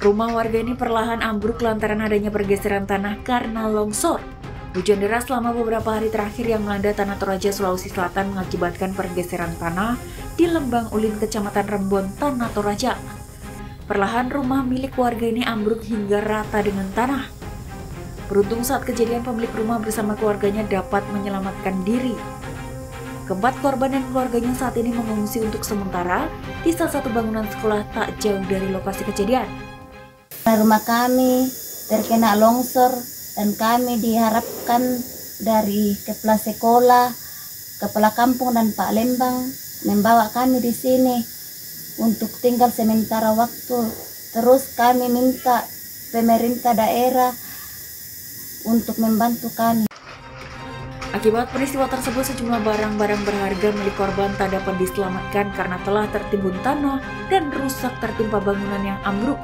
Rumah warga ini perlahan ambruk lantaran adanya pergeseran tanah karena longsor. Hujan deras selama beberapa hari terakhir yang melanda Tanah Toraja, Sulawesi Selatan mengakibatkan pergeseran tanah di Lembang Ulin, Kecamatan Rembon, Tanah Toraja. Perlahan rumah milik warga ini ambruk hingga rata dengan tanah. Beruntung saat kejadian pemilik rumah bersama keluarganya dapat menyelamatkan diri. Keempat korban dan keluarganya saat ini mengungsi untuk sementara di salah satu bangunan sekolah tak jauh dari lokasi kejadian. Rumah kami terkena longsor dan kami diharapkan dari kepala sekolah, kepala kampung dan Pak Lembang membawa kami di sini untuk tinggal sementara waktu. Terus kami minta pemerintah daerah untuk membantu kami. Akibat peristiwa tersebut, sejumlah barang-barang berharga milik korban tak dapat diselamatkan karena telah tertimbun tanah dan rusak tertimpa bangunan yang ambruk.